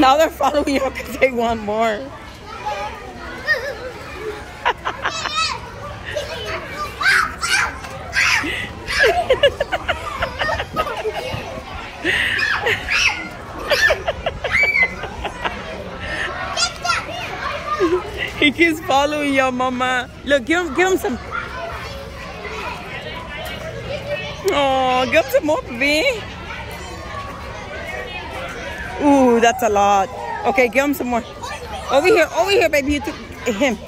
they're following you because they want more. he keeps following your mama. Look, give him, give him some. Oh, give him some more, baby. Ooh, that's a lot. Okay, give him some more. Over here, over here, baby. You took him.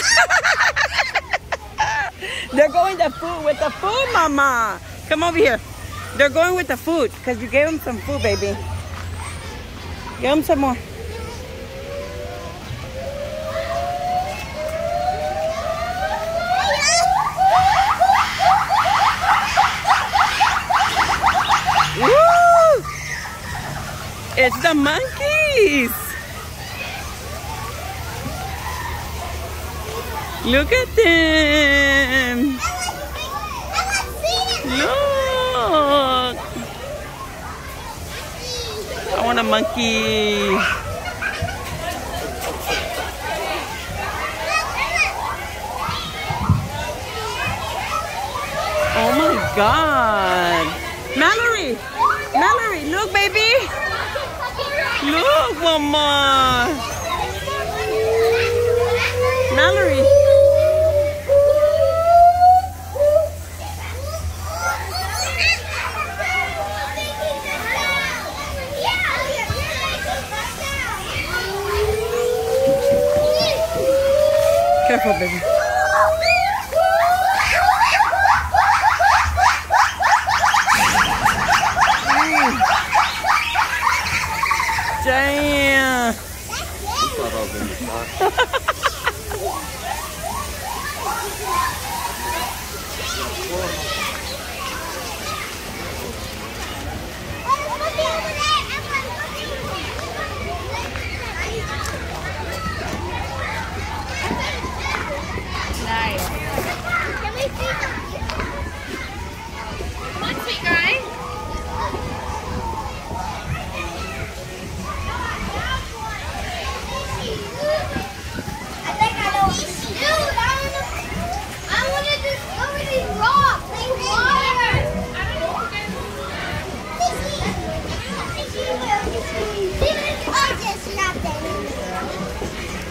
They're going the food with the food, mama. Come over here. They're going with the food because you gave them some food, baby. Give them some more. It's the monkeys. Look at them. Look. I want a monkey. Oh my God. Mallory. Mallory, look, baby. Look, mama. Mallory. Careful, baby.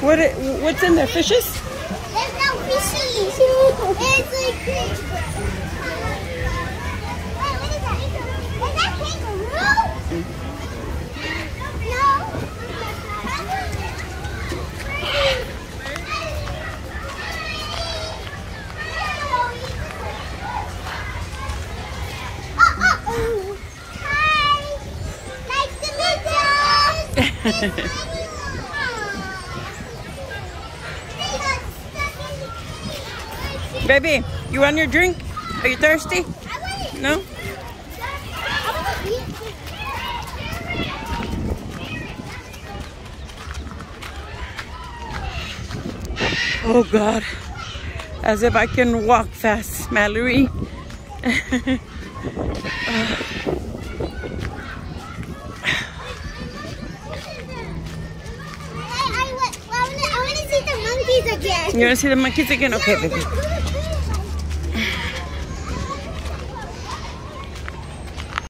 What? It, what's in there? Fishes? There's no fishies. It's like. Wait, oh, oh, oh. what Baby, you want your drink? Are you thirsty? No? Oh God. As if I can walk fast, Mallory. I want to see the monkeys again. You want to see the monkeys again? Okay, baby.